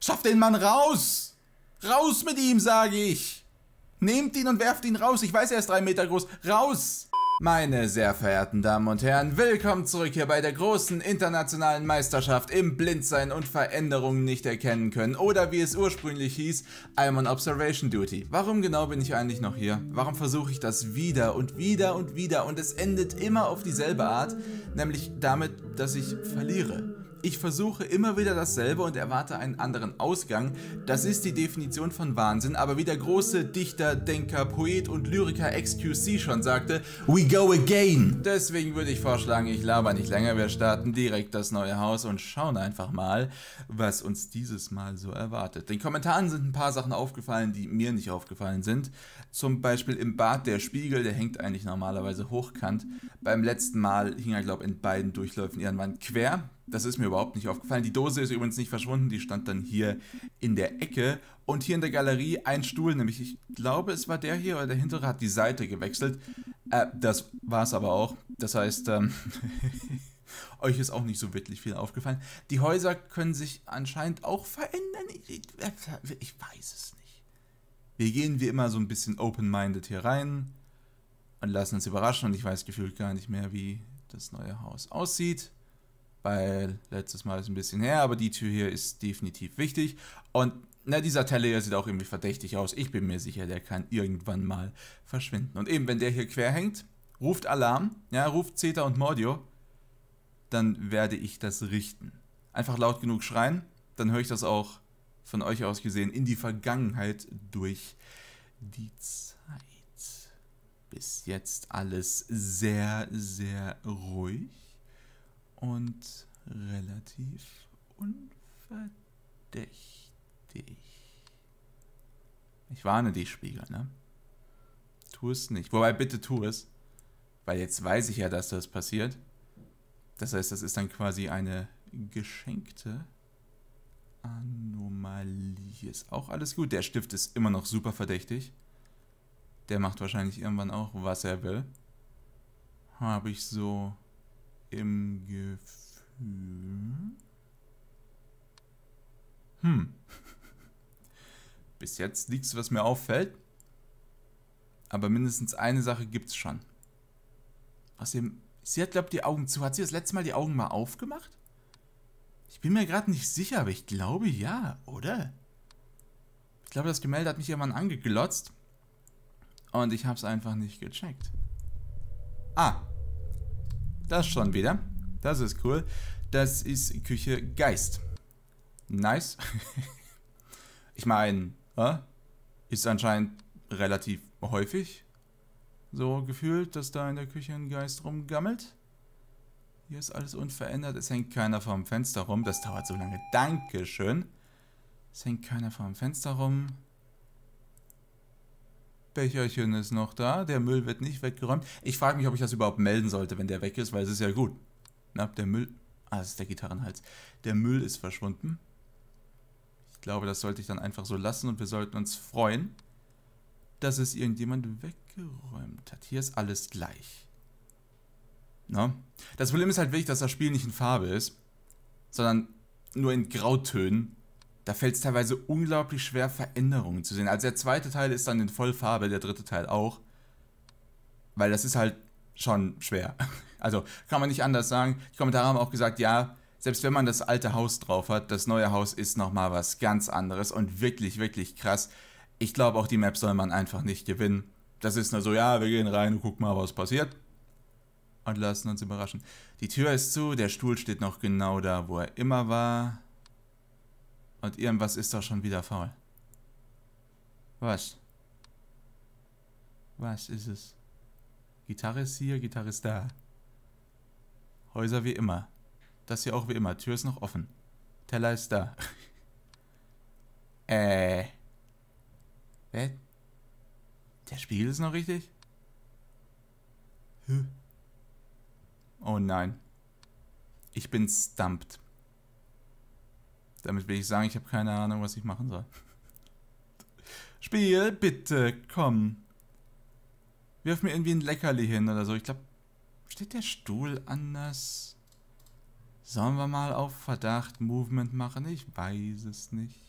Schafft den Mann raus! Raus mit ihm, sage ich! Nehmt ihn und werft ihn raus. Ich weiß, er ist drei Meter groß. Raus! Meine sehr verehrten Damen und Herren, willkommen zurück hier bei der großen internationalen Meisterschaft im Blindsein und Veränderungen nicht erkennen können oder wie es ursprünglich hieß, I'm on Observation Duty. Warum genau bin ich eigentlich noch hier? Warum versuche ich das wieder und wieder und wieder und es endet immer auf dieselbe Art, nämlich damit, dass ich verliere. Ich versuche immer wieder dasselbe und erwarte einen anderen Ausgang. Das ist die Definition von Wahnsinn, aber wie der große Dichter, Denker, Poet und Lyriker XQC schon sagte, we go again. Deswegen würde ich vorschlagen, ich laber nicht länger, wir starten direkt das neue Haus und schauen einfach mal, was uns dieses Mal so erwartet. Den Kommentaren sind ein paar Sachen aufgefallen, die mir nicht aufgefallen sind. Zum Beispiel im Bad der Spiegel, der hängt eigentlich normalerweise hochkant. Beim letzten Mal hing er, glaube ich, in beiden Durchläufen irgendwann quer. Das ist mir überhaupt nicht aufgefallen. Die Dose ist übrigens nicht verschwunden, die stand dann hier in der Ecke. Und hier in der Galerie ein Stuhl, nämlich ich glaube, es war der hier oder der hintere, hat die Seite gewechselt. Äh, das war es aber auch. Das heißt, ähm, euch ist auch nicht so wirklich viel aufgefallen. Die Häuser können sich anscheinend auch verändern. Ich, ich weiß es nicht. Wir gehen wie immer so ein bisschen open-minded hier rein und lassen uns überraschen. Und ich weiß gefühlt gar nicht mehr, wie das neue Haus aussieht weil letztes Mal ist ein bisschen her, aber die Tür hier ist definitiv wichtig. Und na, dieser Teller hier sieht auch irgendwie verdächtig aus. Ich bin mir sicher, der kann irgendwann mal verschwinden. Und eben, wenn der hier quer hängt, ruft Alarm, ja, ruft Zeta und Mordio, dann werde ich das richten. Einfach laut genug schreien, dann höre ich das auch von euch aus gesehen in die Vergangenheit durch die Zeit. Bis jetzt alles sehr, sehr ruhig und relativ unverdächtig. Ich warne dich, Spiegel, ne? Tu es nicht. Wobei, bitte tu es. Weil jetzt weiß ich ja, dass das passiert. Das heißt, das ist dann quasi eine geschenkte Anomalie. Ist auch alles gut. Der Stift ist immer noch super verdächtig. Der macht wahrscheinlich irgendwann auch, was er will. Habe ich so im Gefühl. Hm. Bis jetzt nichts, was mir auffällt. Aber mindestens eine Sache gibt's schon. Außerdem, sie hat, glaube ich, die Augen zu. Hat sie das letzte Mal die Augen mal aufgemacht? Ich bin mir gerade nicht sicher, aber ich glaube ja, oder? Ich glaube, das Gemälde hat mich jemand angeglotzt. Und ich habe es einfach nicht gecheckt. Ah, das schon wieder. Das ist cool. Das ist Küche Geist. Nice. ich meine, äh, ist anscheinend relativ häufig so gefühlt, dass da in der Küche ein Geist rumgammelt. Hier ist alles unverändert. Es hängt keiner vorm Fenster rum. Das dauert so lange. Dankeschön. Es hängt keiner vorm Fenster rum. Becherchen ist noch da, der Müll wird nicht weggeräumt. Ich frage mich, ob ich das überhaupt melden sollte, wenn der weg ist, weil es ist ja gut. Na, der Müll... Ah, das ist der Gitarrenhals. Der Müll ist verschwunden. Ich glaube, das sollte ich dann einfach so lassen und wir sollten uns freuen, dass es irgendjemand weggeräumt hat. Hier ist alles gleich. Na? Das Problem ist halt wirklich, dass das Spiel nicht in Farbe ist, sondern nur in Grautönen da fällt es teilweise unglaublich schwer, Veränderungen zu sehen. Also der zweite Teil ist dann in Vollfarbe, der dritte Teil auch. Weil das ist halt schon schwer. Also kann man nicht anders sagen. Die Kommentare haben auch gesagt, ja, selbst wenn man das alte Haus drauf hat, das neue Haus ist nochmal was ganz anderes und wirklich, wirklich krass. Ich glaube, auch die Map soll man einfach nicht gewinnen. Das ist nur so, ja, wir gehen rein und gucken mal, was passiert. Und lassen uns überraschen. Die Tür ist zu, der Stuhl steht noch genau da, wo er immer war. Und irgendwas ist doch schon wieder faul. Was? Was ist es? Gitarre ist hier, Gitarre ist da. Häuser wie immer. Das hier auch wie immer. Tür ist noch offen. Teller ist da. äh. Hä? Der Spiegel ist noch richtig? Oh nein. Ich bin stumped. Damit will ich sagen, ich habe keine Ahnung, was ich machen soll. Spiel, bitte, komm. Wirf mir irgendwie ein Leckerli hin oder so. Ich glaube, steht der Stuhl anders? Sollen wir mal auf Verdacht Movement machen? Ich weiß es nicht.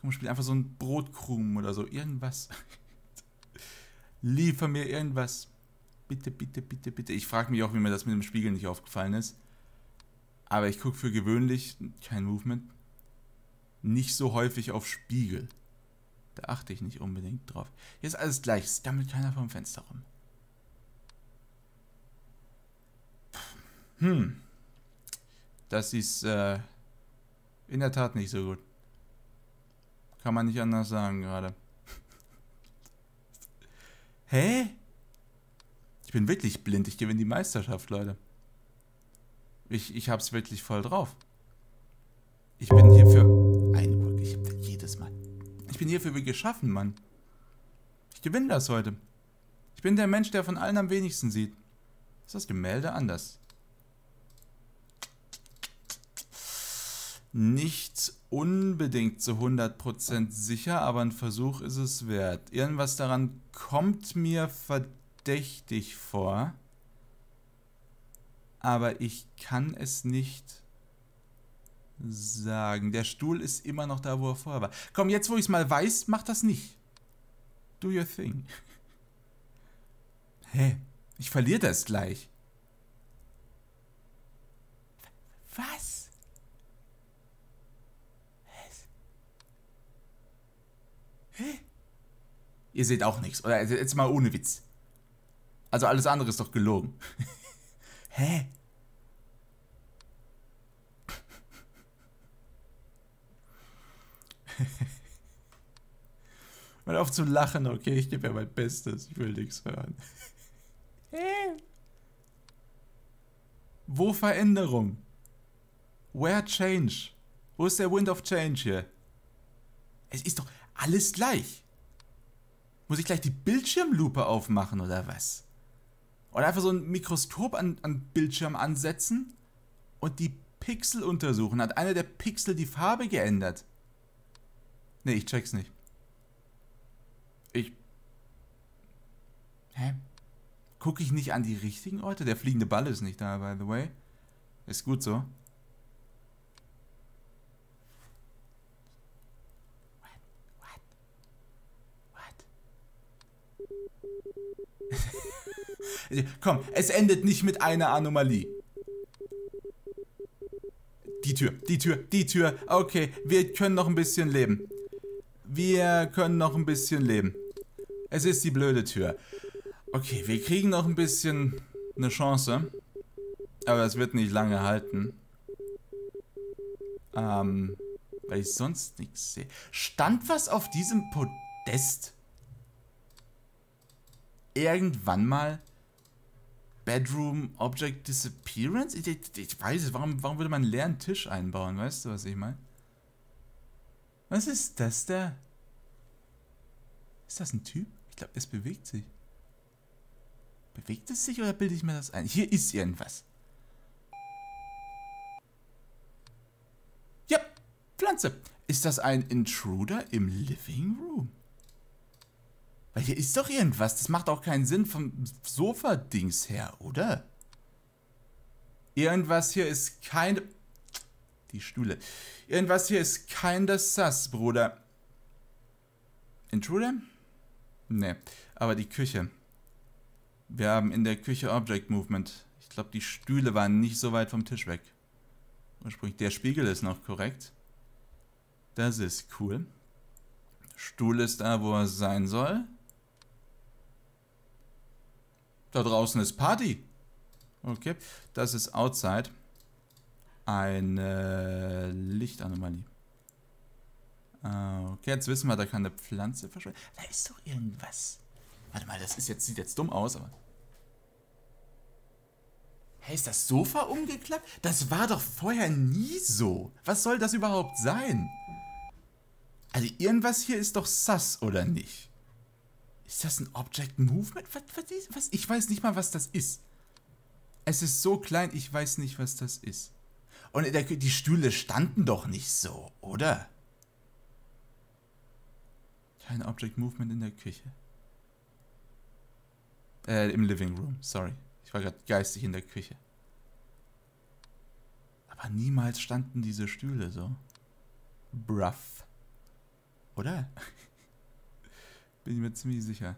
Komm, spiel einfach so ein Brotkrumen oder so. Irgendwas. Liefer mir irgendwas. Bitte, bitte, bitte, bitte. Ich frage mich auch, wie mir das mit dem Spiegel nicht aufgefallen ist. Aber ich gucke für gewöhnlich, kein Movement, nicht so häufig auf Spiegel. Da achte ich nicht unbedingt drauf. Hier ist alles gleich. Es gammelt keiner vom Fenster rum. Hm. Das ist äh, in der Tat nicht so gut. Kann man nicht anders sagen gerade. Hä? Ich bin wirklich blind. Ich gewinne die Meisterschaft, Leute. Ich, ich hab's wirklich voll drauf. Ich bin hier für... Eine Brücke, ich hab jedes Mal. Ich bin hierfür geschaffen, Mann. Ich gewinne das heute. Ich bin der Mensch, der von allen am wenigsten sieht. Ist das Gemälde anders? Nicht unbedingt zu 100% sicher, aber ein Versuch ist es wert. Irgendwas daran kommt mir verdächtig vor aber ich kann es nicht sagen. Der Stuhl ist immer noch da, wo er vorher war. Komm, jetzt wo ich es mal weiß, mach das nicht. Do your thing. Hä? Ich verliere das gleich. Was? Hä? Ihr seht auch nichts. Oder jetzt mal ohne Witz. Also alles andere ist doch gelogen. Hä? Mal auf zu lachen, okay? Ich gebe ja mein Bestes. Ich will nichts hören. Hä? Wo Veränderung? Where change? Wo ist der Wind of Change hier? Es ist doch alles gleich. Muss ich gleich die Bildschirmlupe aufmachen oder was? Oder einfach so ein Mikroskop an, an Bildschirm ansetzen und die Pixel untersuchen. Hat einer der Pixel die Farbe geändert? Nee, ich check's nicht. Ich. Hä? Gucke ich nicht an die richtigen Orte? Der fliegende Ball ist nicht da, by the way. Ist gut so. Komm, es endet nicht mit einer Anomalie. Die Tür, die Tür, die Tür. Okay, wir können noch ein bisschen leben. Wir können noch ein bisschen leben. Es ist die blöde Tür. Okay, wir kriegen noch ein bisschen eine Chance. Aber es wird nicht lange halten. Ähm, weil ich sonst nichts sehe. Stand was auf diesem Podest? Irgendwann mal? Bedroom Object Disappearance? Ich, ich, ich, weiß es, warum, warum würde man einen leeren Tisch einbauen? Weißt du, was ich meine? Was ist das da? Ist das ein Typ? Ich glaube, es bewegt sich. Bewegt es sich oder bilde ich mir das ein? Hier ist irgendwas. Ja, Pflanze. Ist das ein Intruder im Living Room? Weil hier ist doch irgendwas. Das macht auch keinen Sinn vom Sofa-Dings her, oder? Irgendwas hier ist kein... Die Stühle. Irgendwas hier ist kein das Sass, Bruder. Intruder? Ne, aber die Küche. Wir haben in der Küche Object Movement. Ich glaube, die Stühle waren nicht so weit vom Tisch weg. Ursprünglich, der Spiegel ist noch korrekt. Das ist cool. Stuhl ist da, wo er sein soll. Da draußen ist Party. Okay, das ist Outside. Eine Lichtanomalie. Ah, okay, jetzt wissen wir, da kann eine Pflanze verschwinden. Da ist doch irgendwas. Warte mal, das ist jetzt, sieht jetzt dumm aus, aber... Hey, ist das Sofa umgeklappt? Das war doch vorher nie so. Was soll das überhaupt sein? Also irgendwas hier ist doch sass, oder nicht? Ist das ein Object Movement? Was, was, was? Ich weiß nicht mal, was das ist. Es ist so klein, ich weiß nicht, was das ist. Und der, die Stühle standen doch nicht so, oder? Kein Object Movement in der Küche. Äh, im Living Room, sorry. Ich war gerade geistig in der Küche. Aber niemals standen diese Stühle so. Bruff. Oder? Bin ich mir ziemlich sicher.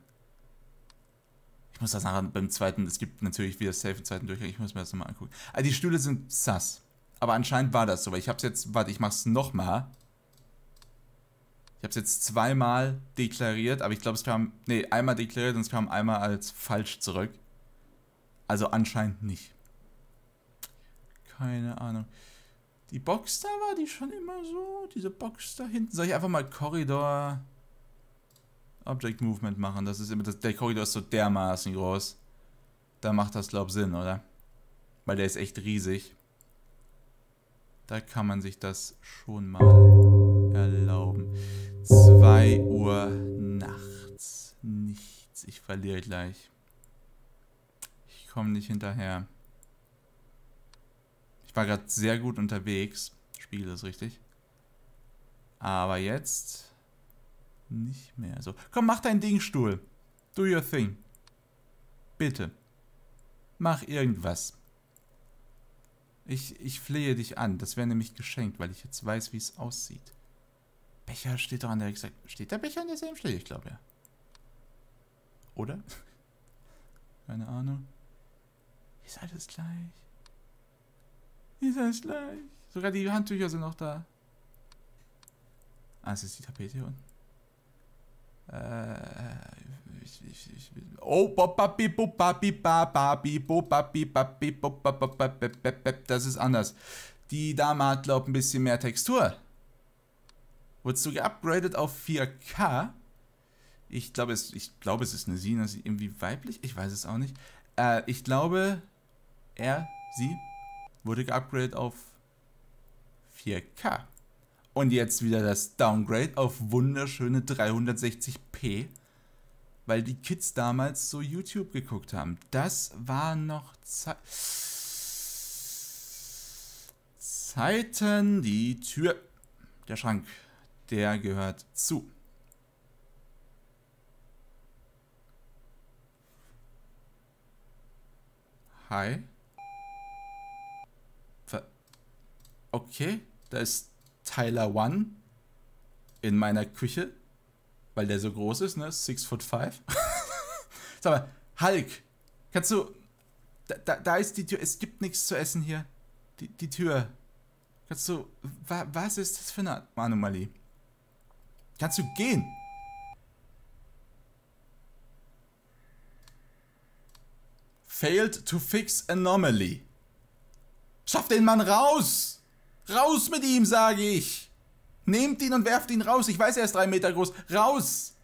Ich muss das nachher beim zweiten, es gibt natürlich wieder safe im zweiten Durchgang, ich muss mir das nochmal angucken. Also die Stühle sind sass. Aber anscheinend war das so, weil ich hab's jetzt, warte, ich mach's nochmal. Ich hab's jetzt zweimal deklariert, aber ich glaube es kam, nee, einmal deklariert und es kam einmal als falsch zurück. Also anscheinend nicht. Keine Ahnung. Die Box da war die schon immer so? Diese Box da hinten. Soll ich einfach mal Korridor Object Movement machen? Das ist immer das, der Korridor ist so dermaßen groß. Da macht das glaub Sinn, oder? Weil der ist echt riesig. Da kann man sich das schon mal erlauben. 2 Uhr nachts. Nichts. Ich verliere gleich. Ich komme nicht hinterher. Ich war gerade sehr gut unterwegs. Spiel das richtig. Aber jetzt nicht mehr. So, komm, mach dein Ding, Stuhl. Do your thing. Bitte. Mach irgendwas. Ich, ich flehe dich an. Das wäre nämlich geschenkt, weil ich jetzt weiß, wie es aussieht. Becher steht doch an der... Steht der Becher an derselben Stelle? Ich glaube, ja. Oder? Keine Ahnung. Ist alles gleich. Ist alles gleich. Sogar die Handtücher sind noch da. Ah, es ist die Tapete hier unten. Äh, ich, ich, ich, oh, das ist anders. Die Dame hat, glaube ein bisschen mehr Textur. Wurdest du geupgradet auf 4K? Ich glaube, es, ich glaube, es ist eine sie, ist irgendwie weiblich. Ich weiß es auch nicht. Äh, ich glaube, er, sie, wurde geupgradet auf 4K. Und jetzt wieder das Downgrade auf wunderschöne 360p, weil die Kids damals so YouTube geguckt haben. Das war noch Ze Zeiten. Die Tür, der Schrank, der gehört zu. Hi. Okay, da ist Tyler One in meiner Küche, weil der so groß ist, ne? Six foot five. Sag mal, Hulk, kannst du. Da, da, da, ist die Tür. Es gibt nichts zu essen hier. Die, die Tür. Kannst du. Wa, was ist das für eine Anomalie? Kannst du gehen? Failed to fix anomaly. Schaff den Mann raus! Raus mit ihm, sage ich. Nehmt ihn und werft ihn raus. Ich weiß, er ist drei Meter groß. Raus!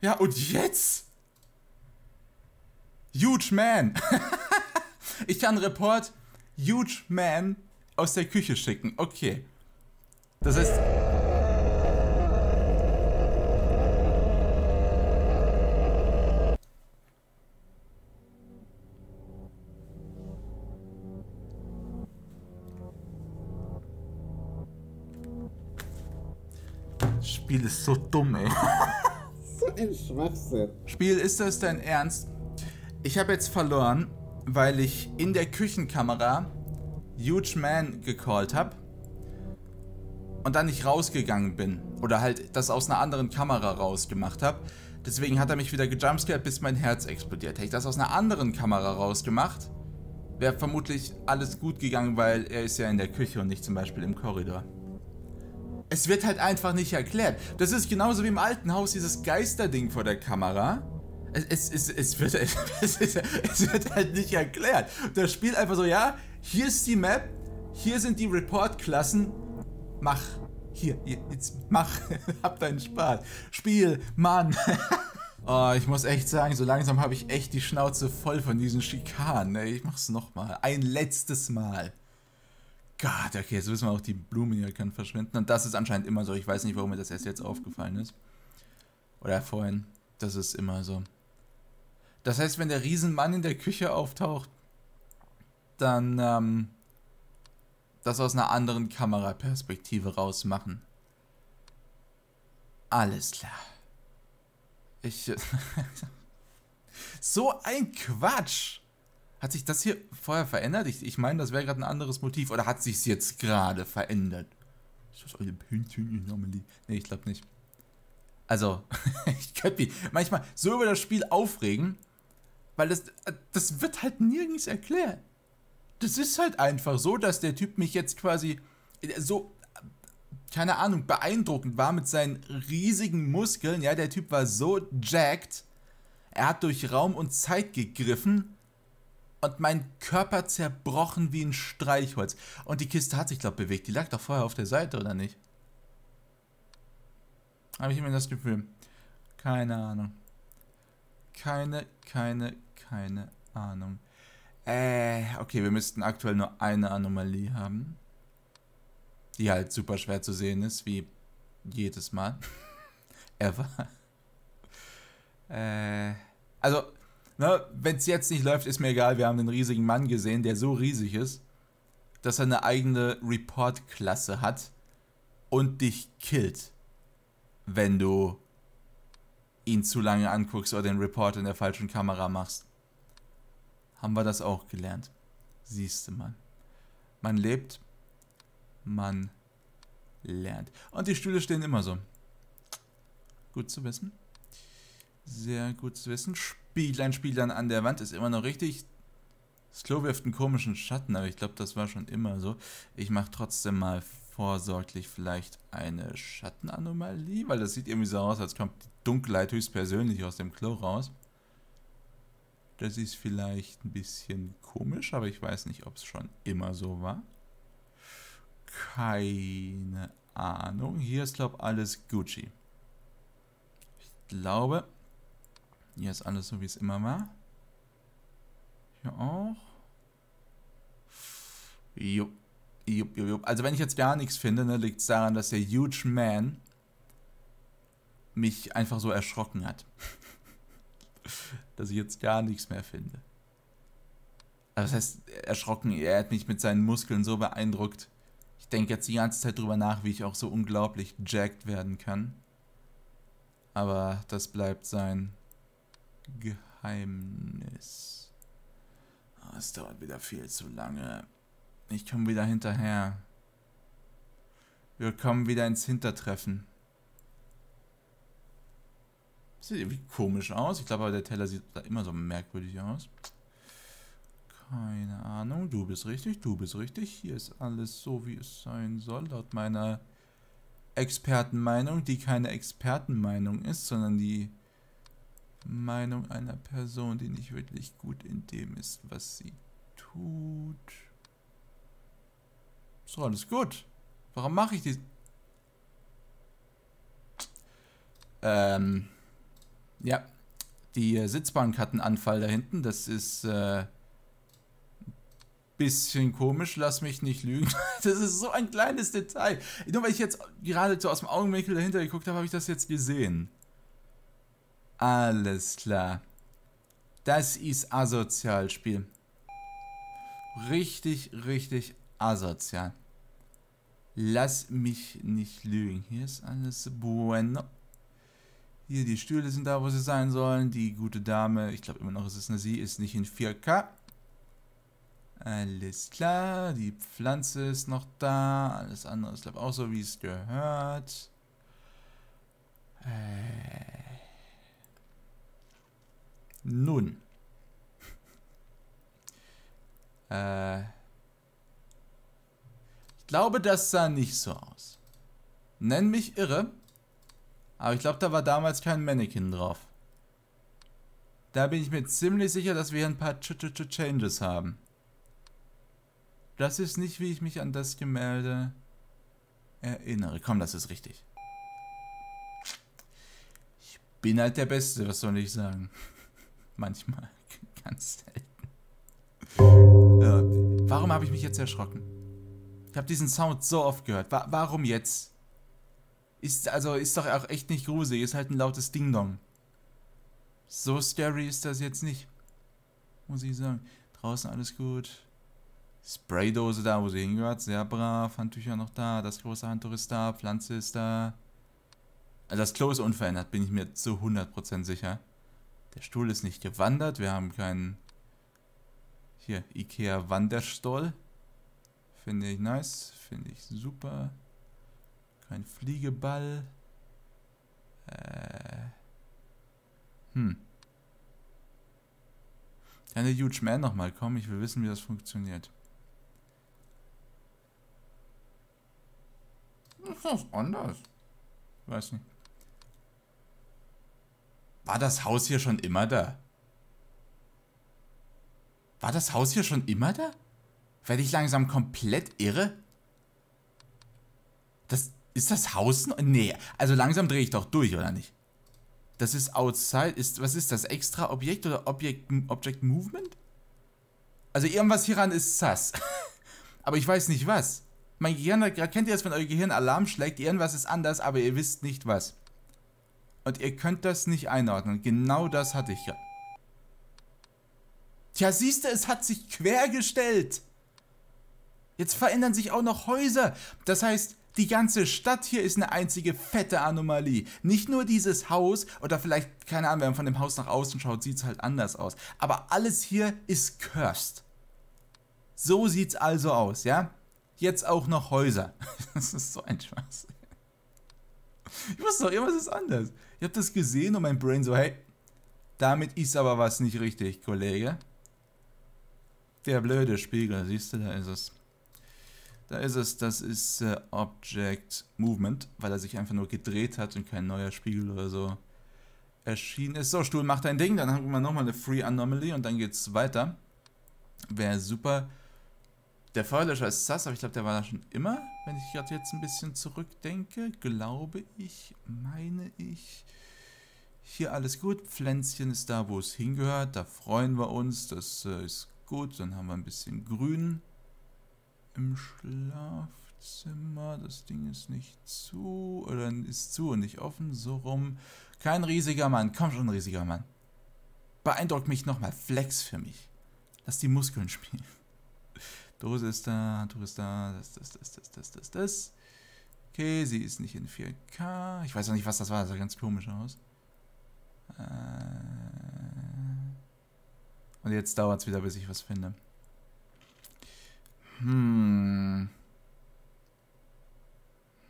Ja, und jetzt? Huge Man. ich kann Report Huge Man aus der Küche schicken. Okay. Das heißt... Spiel ist so dumm, ey. so ein Schwachsinn. Spiel, ist das dein Ernst? Ich habe jetzt verloren, weil ich in der Küchenkamera Huge Man gecallt habe und dann nicht rausgegangen bin. Oder halt das aus einer anderen Kamera rausgemacht habe. Deswegen hat er mich wieder gejumpscared, bis mein Herz explodiert. Hätte ich das aus einer anderen Kamera rausgemacht, wäre vermutlich alles gut gegangen, weil er ist ja in der Küche und nicht zum Beispiel im Korridor es wird halt einfach nicht erklärt. Das ist genauso wie im alten Haus dieses Geisterding vor der Kamera. Es, es, es, wird, es, es wird halt nicht erklärt. Das Spiel einfach so, ja, hier ist die Map, hier sind die Report-Klassen, mach. Hier, jetzt mach, hab deinen Spaß. Spiel, Mann. oh, ich muss echt sagen, so langsam habe ich echt die Schnauze voll von diesen Schikanen. Ich mach's nochmal. Ein letztes Mal. Gott, okay, jetzt wissen wir auch, die Blume hier kann verschwinden. Und das ist anscheinend immer so. Ich weiß nicht, warum mir das erst jetzt aufgefallen ist. Oder vorhin. Das ist immer so. Das heißt, wenn der Riesenmann in der Küche auftaucht, dann ähm, das aus einer anderen Kameraperspektive rausmachen. Alles klar. Ich. so ein Quatsch! Hat sich das hier vorher verändert? Ich, ich meine, das wäre gerade ein anderes Motiv. Oder hat sich es jetzt gerade verändert? Ist das eine Anomalie? Nee, ich glaube nicht. Also, ich könnte mich manchmal so über das Spiel aufregen, weil das, das wird halt nirgends erklärt. Das ist halt einfach so, dass der Typ mich jetzt quasi so, keine Ahnung, beeindruckend war mit seinen riesigen Muskeln. Ja, der Typ war so jacked. Er hat durch Raum und Zeit gegriffen und mein Körper zerbrochen wie ein Streichholz. Und die Kiste hat sich, glaube ich, bewegt. Die lag doch vorher auf der Seite, oder nicht? Habe ich immer das Gefühl. Keine Ahnung. Keine, keine, keine Ahnung. Äh, okay, wir müssten aktuell nur eine Anomalie haben. Die halt super schwer zu sehen ist, wie jedes Mal. Ever. äh, also, ne, wenn es jetzt nicht läuft, ist mir egal. Wir haben den riesigen Mann gesehen, der so riesig ist, dass er eine eigene Report-Klasse hat und dich killt, wenn du ihn zu lange anguckst oder den Report in der falschen Kamera machst. Haben wir das auch gelernt. Siehste man. Man lebt, man lernt. Und die Stühle stehen immer so. Gut zu wissen. Sehr gut zu wissen. Spieglein, Spieglein an der Wand ist immer noch richtig. Das Klo wirft einen komischen Schatten, aber ich glaube, das war schon immer so. Ich mache trotzdem mal vorsorglich vielleicht eine Schattenanomalie, weil das sieht irgendwie so aus, als kommt die Dunkelheit höchstpersönlich aus dem Klo raus. Das ist vielleicht ein bisschen komisch, aber ich weiß nicht, ob es schon immer so war. Keine Ahnung. Hier ist, glaube ich, alles Gucci. Ich glaube, hier ist alles so, wie es immer war. Hier auch. Jupp. Jupp, jupp, jupp. Also wenn ich jetzt gar nichts finde, ne, liegt es daran, dass der Huge Man mich einfach so erschrocken hat. dass ich jetzt gar nichts mehr finde. Also das heißt, erschrocken, er hat mich mit seinen Muskeln so beeindruckt. Ich denke jetzt die ganze Zeit drüber nach, wie ich auch so unglaublich jacked werden kann. Aber das bleibt sein Geheimnis. Oh, es dauert wieder viel zu lange. Ich komme wieder hinterher. Wir kommen wieder ins Hintertreffen. Sieht irgendwie komisch aus. Ich glaube aber, der Teller sieht immer so merkwürdig aus. Keine Ahnung. Du bist richtig, du bist richtig. Hier ist alles so, wie es sein soll, laut meiner Expertenmeinung, die keine Expertenmeinung ist, sondern die Meinung einer Person, die nicht wirklich gut in dem ist, was sie tut. Doch alles gut. Warum mache ich dies? Ähm, ja, die Sitzbank hat einen Anfall da hinten. Das ist äh, bisschen komisch, lass mich nicht lügen. Das ist so ein kleines Detail. Nur weil ich jetzt gerade so aus dem Augenwinkel dahinter geguckt habe, habe ich das jetzt gesehen. Alles klar. Das ist asozial, Spiel. Richtig, richtig asozial. Lass mich nicht lügen. Hier ist alles bueno. Hier, die Stühle sind da, wo sie sein sollen. Die gute Dame, ich glaube immer noch, ist es eine Sie, ist nicht in 4K. Alles klar, die Pflanze ist noch da. Alles andere ist, glaube ich, auch so, wie es gehört. Äh. Nun. äh. Ich glaube, das sah nicht so aus. Nenn mich irre, aber ich glaube, da war damals kein Mannequin drauf. Da bin ich mir ziemlich sicher, dass wir hier ein paar Ch -ch -ch Changes haben. Das ist nicht, wie ich mich an das Gemälde erinnere. Komm, das ist richtig. Ich bin halt der Beste, was soll ich sagen? Manchmal, ganz selten. Äh, warum habe ich mich jetzt erschrocken? Ich habe diesen Sound so oft gehört. Wa warum jetzt? Ist also ist doch auch echt nicht gruselig. Ist halt ein lautes Ding Dong. So scary ist das jetzt nicht. Muss ich sagen. Draußen alles gut. Spraydose da, wo sie hingehört. Sehr brav. Handtücher noch da. Das große Handtuch ist da. Pflanze ist da. Also das Klo ist unverändert, bin ich mir zu 100% sicher. Der Stuhl ist nicht gewandert. Wir haben keinen... Hier, Ikea Wanderstoll. Finde ich nice. Finde ich super. Kein Fliegeball. Äh. Hm. Kann der Huge Man nochmal kommen? Ich will wissen, wie das funktioniert. Das ist anders. Weiß nicht. War das Haus hier schon immer da? War das Haus hier schon immer da? Werde ich langsam komplett irre? Das ist das Haus? Nee, also langsam drehe ich doch durch, oder nicht? Das ist outside. Ist, was ist das? Extra Objekt oder Object, Object Movement? Also irgendwas hieran ist sass. aber ich weiß nicht was. Mein Gehirn, kennt ihr das, wenn euer Gehirn Alarm schlägt? Irgendwas ist anders, aber ihr wisst nicht was. Und ihr könnt das nicht einordnen. Genau das hatte ich ja. Tja, siehst du, es hat sich quergestellt. Jetzt verändern sich auch noch Häuser. Das heißt, die ganze Stadt hier ist eine einzige fette Anomalie. Nicht nur dieses Haus oder vielleicht, keine Ahnung, wenn man von dem Haus nach außen schaut, sieht es halt anders aus. Aber alles hier ist cursed. So sieht's also aus, ja? Jetzt auch noch Häuser. Das ist so ein Spaß. Ich wusste doch, irgendwas ist anders. Ich habe das gesehen und mein Brain so, hey, damit ist aber was nicht richtig, Kollege. Der blöde Spiegel, siehst du, da ist es. Da ist es, das ist äh, Object Movement, weil er sich einfach nur gedreht hat und kein neuer Spiegel oder so erschienen ist. So, Stuhl macht ein Ding, dann haben wir nochmal eine Free Anomaly und dann geht's weiter. Wäre super. Der Feuerlöscher ist sass, aber ich glaube, der war da schon immer. Wenn ich gerade jetzt ein bisschen zurückdenke, glaube ich, meine ich. Hier alles gut. Pflänzchen ist da, wo es hingehört. Da freuen wir uns. Das äh, ist gut. Dann haben wir ein bisschen Grün im Schlafzimmer. Das Ding ist nicht zu. Oder ist zu und nicht offen. So rum. Kein riesiger Mann. Komm schon, riesiger Mann. Beeindruckt mich nochmal. Flex für mich. Lass die Muskeln spielen. Dose ist da, Dose ist da, das, das, das, das, das, das, das. Okay, sie ist nicht in 4K. Ich weiß auch nicht, was das war, das sah ganz komisch aus. Äh Und jetzt dauert es wieder, bis ich was finde. Hm.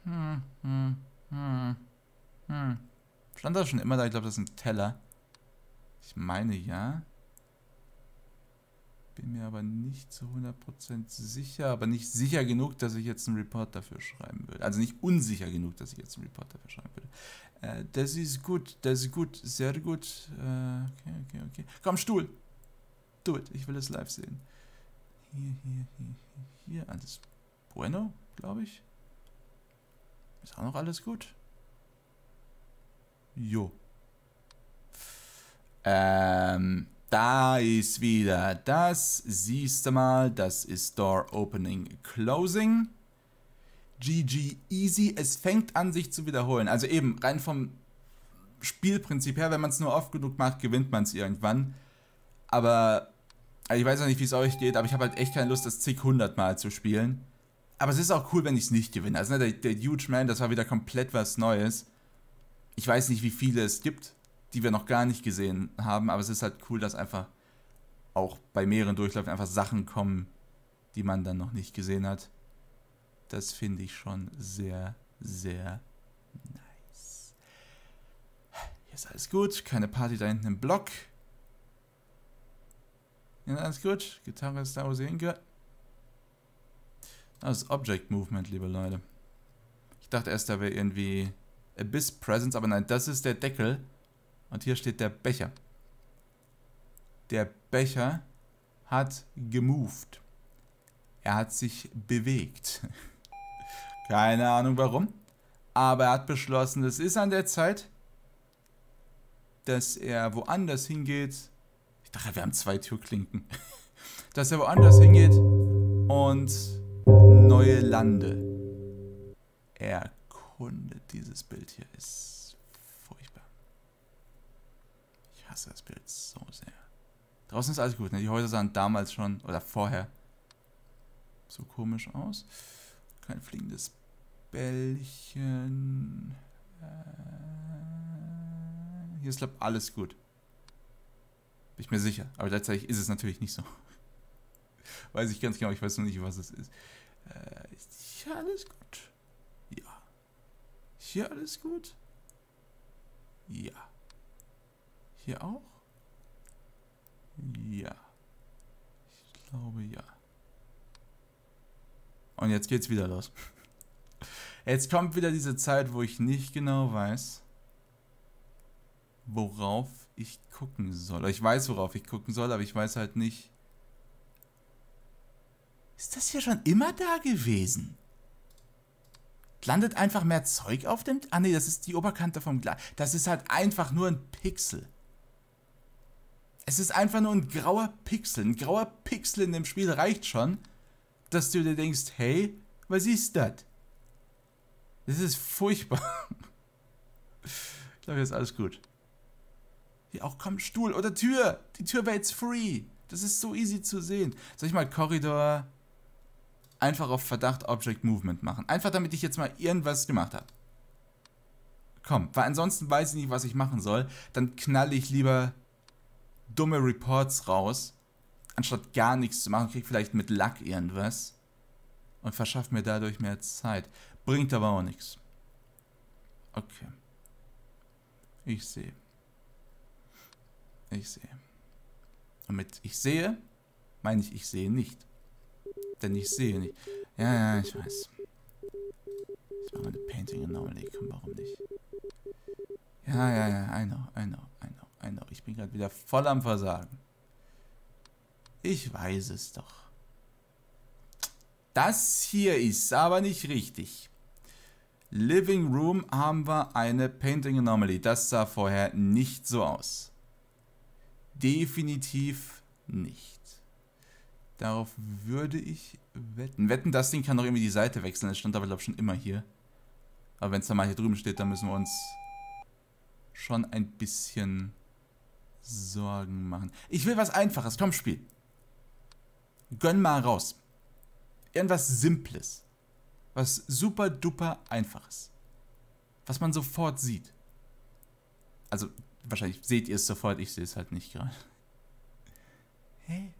Hm, hm, hm, hm. Stand da schon immer da? Ich glaube, das ist ein Teller. Ich meine ja. Bin mir aber nicht zu 100% sicher, aber nicht sicher genug, dass ich jetzt einen Report dafür schreiben würde. Also nicht unsicher genug, dass ich jetzt einen Report dafür schreiben würde. Äh, das ist gut, das ist gut, sehr gut. Äh, okay, okay, okay. Komm, Stuhl. Do it, ich will es live sehen. Hier, hier, hier, hier. Alles bueno, glaube ich. Ist auch noch alles gut? Jo. Ähm, da ist wieder das. Siehst du mal, das ist Door Opening Closing. GG Easy. Es fängt an, sich zu wiederholen. Also eben rein vom Spielprinzip her, wenn man es nur oft genug macht, gewinnt man es irgendwann. Aber also ich weiß auch nicht, wie es euch geht, aber ich habe halt echt keine Lust, das zig hundert Mal zu spielen. Aber es ist auch cool, wenn ich es nicht gewinne. Also ne, der, der Huge Man, das war wieder komplett was Neues. Ich weiß nicht, wie viele es gibt die wir noch gar nicht gesehen haben, aber es ist halt cool, dass einfach auch bei mehreren Durchläufen einfach Sachen kommen, die man dann noch nicht gesehen hat. Das finde ich schon sehr, sehr nice. Hier ist alles gut, keine Party da hinten im Block. Ja, alles gut. Gitarre ist da, wo sie hingehört. Das ist Object Movement, liebe Leute. Ich dachte erst, da wäre irgendwie Abyss Presence, aber nein, das ist der Deckel. Und hier steht der Becher. Der Becher hat gemoved. Er hat sich bewegt. Keine Ahnung warum. Aber er hat beschlossen, es ist an der Zeit, dass er woanders hingeht. Ich dachte, wir haben zwei Türklinken. dass er woanders hingeht und neue Lande erkundet. Dieses Bild hier ist hasse das Bild so sehr. Draußen ist alles gut, ne? Die Häuser sahen damals schon, oder vorher, so komisch aus. Kein fliegendes Bällchen. Äh, hier ist, glaube alles gut. Bin ich mir sicher. Aber gleichzeitig ist es natürlich nicht so. Weiß ich ganz genau, ich weiß nur nicht, was es ist. Äh, ist hier alles gut? Ja. Ist hier alles gut? Ja. Hier auch? Ja. Ich glaube ja. Und jetzt geht's wieder los. Jetzt kommt wieder diese Zeit, wo ich nicht genau weiß, worauf ich gucken soll. Ich weiß, worauf ich gucken soll, aber ich weiß halt nicht. Ist das hier schon immer da gewesen? Landet einfach mehr Zeug auf dem... Ah nee, das ist die Oberkante vom Glas. Das ist halt einfach nur ein Pixel. Es ist einfach nur ein grauer Pixel. Ein grauer Pixel in dem Spiel reicht schon, dass du dir denkst, hey, was ist das? Das ist furchtbar. ich glaube, jetzt ist alles gut. Hier auch komm, Stuhl oder Tür. Die Tür wäre jetzt free. Das ist so easy zu sehen. Soll ich mal Korridor einfach auf Verdacht Object Movement machen? Einfach damit ich jetzt mal irgendwas gemacht habe. Komm, weil ansonsten weiß ich nicht, was ich machen soll. Dann knalle ich lieber dumme Reports raus, anstatt gar nichts zu machen. Krieg vielleicht mit Lack irgendwas und verschaffe mir dadurch mehr Zeit. Bringt aber auch nichts. Okay. Ich sehe. Ich sehe. Und mit ich sehe, meine ich, ich sehe nicht. Denn ich sehe nicht. Ja, ja, ich weiß. Ich mache eine Painting Anomaly. Komm, warum nicht? Ja, ja, ja, I know, I know, I know, I know. Ich bin gerade wieder voll am Versagen. Ich weiß es doch. Das hier ist aber nicht richtig. Living Room haben wir eine Painting Anomaly. Das sah vorher nicht so aus. Definitiv nicht. Darauf würde ich wetten. Wetten, das Ding kann doch irgendwie die Seite wechseln. Das stand aber, glaube ich, schon immer hier. Aber wenn es dann mal hier drüben steht, dann müssen wir uns schon ein bisschen Sorgen machen. Ich will was Einfaches. Komm, Spiel. Gönn mal raus. Irgendwas Simples. Was super duper Einfaches. Was man sofort sieht. Also, wahrscheinlich seht ihr es sofort, ich sehe es halt nicht gerade. Hä?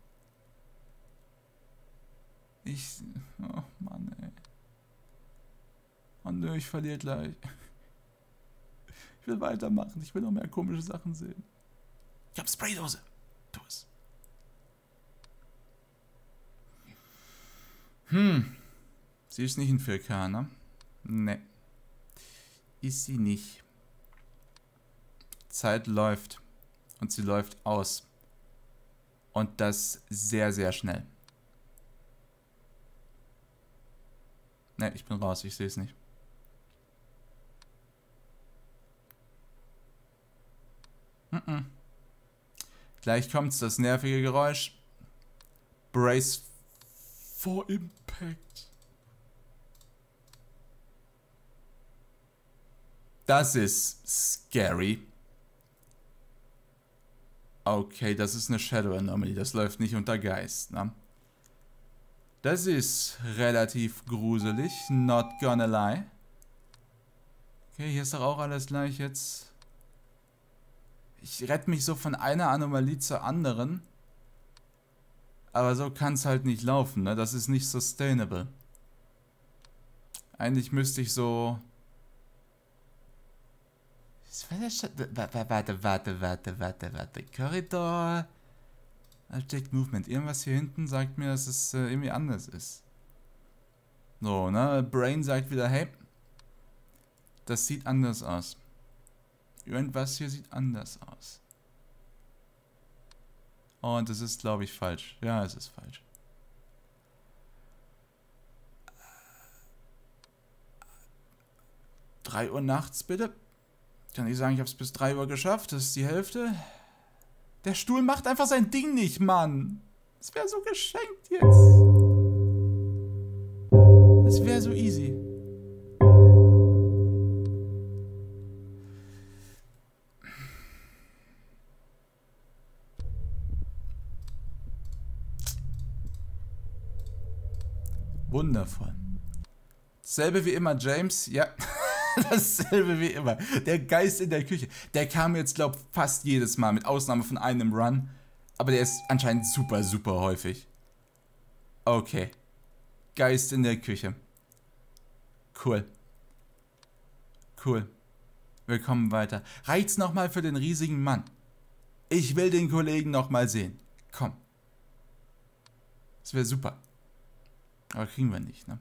Ich. Oh Mann, ey. Oh nö, ich verliere gleich. Ich will weitermachen. Ich will noch mehr komische Sachen sehen. Ich hab Spraydose. Tu es. Hm. Sie ist nicht in 4K, ne? Ne. Ist sie nicht. Zeit läuft. Und sie läuft aus. Und das sehr, sehr schnell. Ne, ich bin raus, ich sehe es nicht. Mm -mm. Gleich kommt's, das nervige Geräusch. Brace for Impact. Das ist scary. Okay, das ist eine Shadow Anomaly. Das läuft nicht unter Geist, ne? Das ist relativ gruselig. Not gonna lie. Okay, hier ist doch auch alles gleich jetzt. Ich rette mich so von einer Anomalie zur anderen. Aber so kann es halt nicht laufen, ne? Das ist nicht sustainable. Eigentlich müsste ich so Warte, warte, warte, warte, warte, warte. Korridor. Object Movement. Irgendwas hier hinten sagt mir, dass es äh, irgendwie anders ist. So, ne? Brain sagt wieder, hey, das sieht anders aus. Irgendwas hier sieht anders aus. Und es ist, glaube ich, falsch. Ja, es ist falsch. Drei Uhr nachts, bitte. Kann ich sagen, ich habe es bis 3 Uhr geschafft. Das ist die Hälfte. Der Stuhl macht einfach sein Ding nicht, Mann. Das wäre so geschenkt jetzt. Das wäre so easy. Wundervoll. Selbe wie immer, James. Ja. Dasselbe wie immer. Der Geist in der Küche. Der kam jetzt, glaub fast jedes Mal, mit Ausnahme von einem Run. Aber der ist anscheinend super, super häufig. Okay. Geist in der Küche. Cool. Cool. Wir kommen weiter. Reiz nochmal für den riesigen Mann. Ich will den Kollegen nochmal sehen. Komm. Das wäre super. Aber kriegen wir nicht, ne?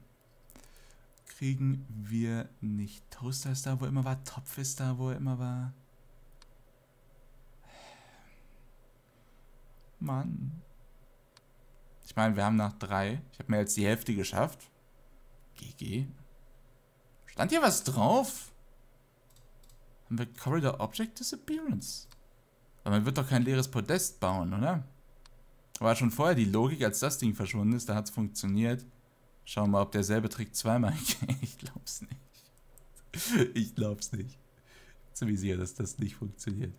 Kriegen wir nicht. Toaster ist da, wo er immer war. Topf ist da, wo er immer war. Mann. Ich meine, wir haben nach drei. Ich habe mir jetzt die Hälfte geschafft. GG. Stand hier was drauf? Haben wir Corridor Object Disappearance? Aber man wird doch kein leeres Podest bauen, oder? War schon vorher die Logik, als das Ding verschwunden ist, da hat es funktioniert. Schauen wir mal, ob derselbe Trick zweimal geht. Ich glaub's nicht. Ich glaub's nicht. Ziemlich sicher, dass das nicht funktioniert.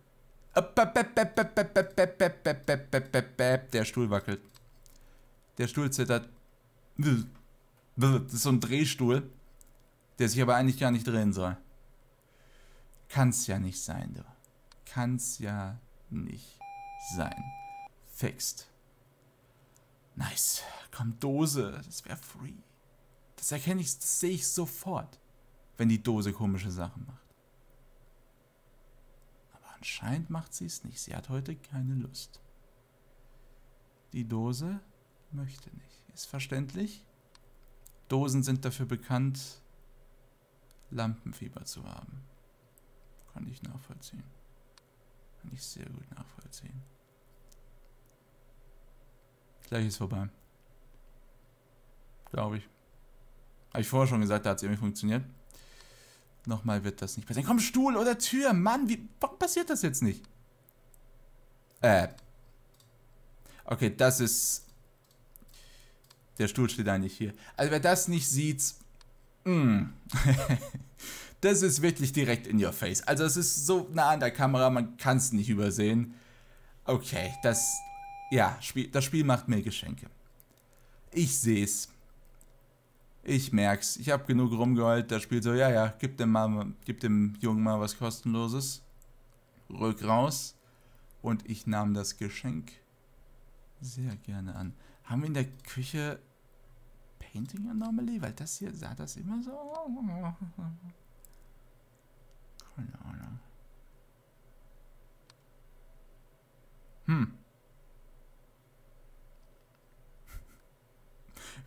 Der Stuhl wackelt. Der Stuhl zittert. Das ist so ein Drehstuhl, der sich aber eigentlich gar nicht drehen soll. Kann's ja nicht sein, du. Kann's ja nicht sein. Fixed. Nice. Komm, Dose. Das wäre free. Das erkenne ich, das sehe ich sofort, wenn die Dose komische Sachen macht. Aber anscheinend macht sie es nicht. Sie hat heute keine Lust. Die Dose möchte nicht. Ist verständlich. Dosen sind dafür bekannt, Lampenfieber zu haben. Kann ich nachvollziehen. Kann ich sehr gut nachvollziehen. Gleich ist vorbei. Glaube ich. Habe ich vorher schon gesagt, da hat es irgendwie funktioniert. Nochmal wird das nicht passieren. Komm, Stuhl oder Tür, Mann, wie, warum passiert das jetzt nicht? Äh. Okay, das ist... Der Stuhl steht eigentlich hier. Also wer das nicht sieht... Mh. das ist wirklich direkt in your face. Also es ist so nah an der Kamera, man kann es nicht übersehen. Okay, das... Ja, Spiel, das Spiel macht mir Geschenke. Ich sehe es. Ich merk's. Ich habe genug rumgeheult. Das Spiel so, ja, ja, gib dem, mal, gib dem Jungen mal was kostenloses. Rück raus. Und ich nahm das Geschenk sehr gerne an. Haben wir in der Küche Painting Anomaly? Weil das hier sah das immer so. Keine Ahnung. Hm.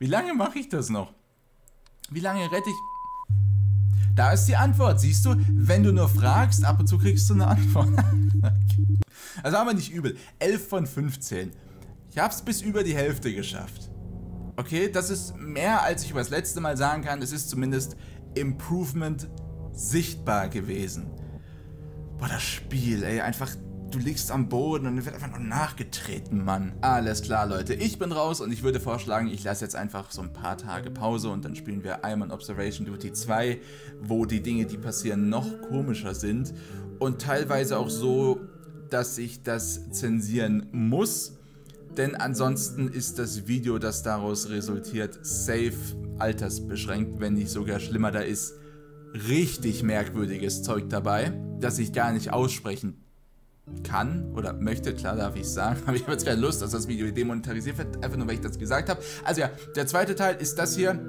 Wie lange mache ich das noch? Wie lange rette ich... Da ist die Antwort, siehst du? Wenn du nur fragst, ab und zu kriegst du eine Antwort. also haben wir nicht übel. 11 von 15. Ich habe es bis über die Hälfte geschafft. Okay, das ist mehr, als ich über das letzte Mal sagen kann. Es ist zumindest Improvement sichtbar gewesen. Boah, das Spiel, ey, einfach du liegst am Boden und wird einfach nur nachgetreten, Mann. Alles klar, Leute. Ich bin raus und ich würde vorschlagen, ich lasse jetzt einfach so ein paar Tage Pause und dann spielen wir on Observation Duty 2, wo die Dinge, die passieren, noch komischer sind und teilweise auch so, dass ich das zensieren muss, denn ansonsten ist das Video, das daraus resultiert, safe altersbeschränkt, wenn nicht sogar schlimmer. Da ist richtig merkwürdiges Zeug dabei, das ich gar nicht aussprechen kann oder möchte, klar darf ich sagen, aber ich habe jetzt keine Lust, dass das Video demonetarisiert wird, einfach nur, weil ich das gesagt habe. Also ja, der zweite Teil ist das hier,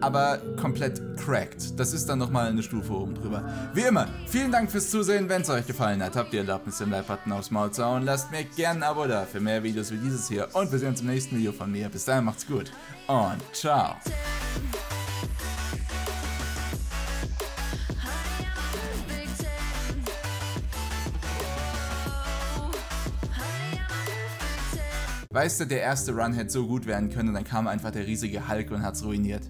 aber komplett cracked. Das ist dann nochmal eine Stufe oben drüber. Wie immer, vielen Dank fürs Zusehen. Wenn es euch gefallen hat, habt ihr Erlaubnis, den Like-Button aufs Maul zu hauen. Lasst mir gerne ein Abo da für mehr Videos wie dieses hier. Und wir sehen uns im nächsten Video von mir. Bis dahin, macht's gut und ciao. Weißt du, der erste Run hätte so gut werden können und dann kam einfach der riesige Hulk und hat's ruiniert.